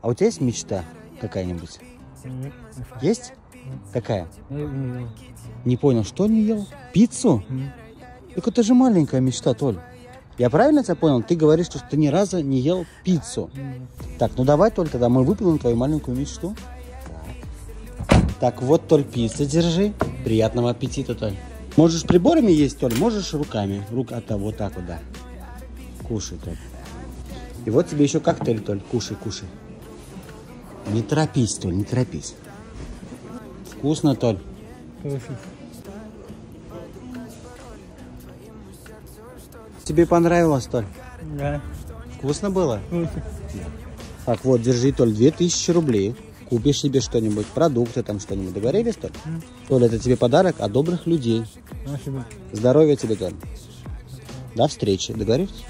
А у тебя есть мечта какая-нибудь? Нет. Есть? Какая? Я не ел. Не понял, что не ел? Пиццу? М. Так это же маленькая мечта, Толь. Я правильно тебя понял? Ты говоришь, что ты ни разу не ел пиццу. Так, ну давай, Толь, тогда мы выполним твою маленькую мечту. Так, вот, Толь, пицца держи. Приятного аппетита, Толь. Можешь приборами есть, Толь, можешь руками. Рук это вот так вот, да. Кушай, Толь. И вот тебе еще коктейль, Толь. Кушай, кушай. Не торопись, Толь, не торопись. Вкусно, Толь. Кушай. Тебе понравилось, Толь? Да. Вкусно было? Кушай. Так, вот, держи, Толь, 2000 рублей. Купишь себе что-нибудь, продукты там что-нибудь. Договорились, Толь? М. Толь, это тебе подарок от добрых людей. Спасибо. Здоровья тебе, Толь. До встречи. Договорились?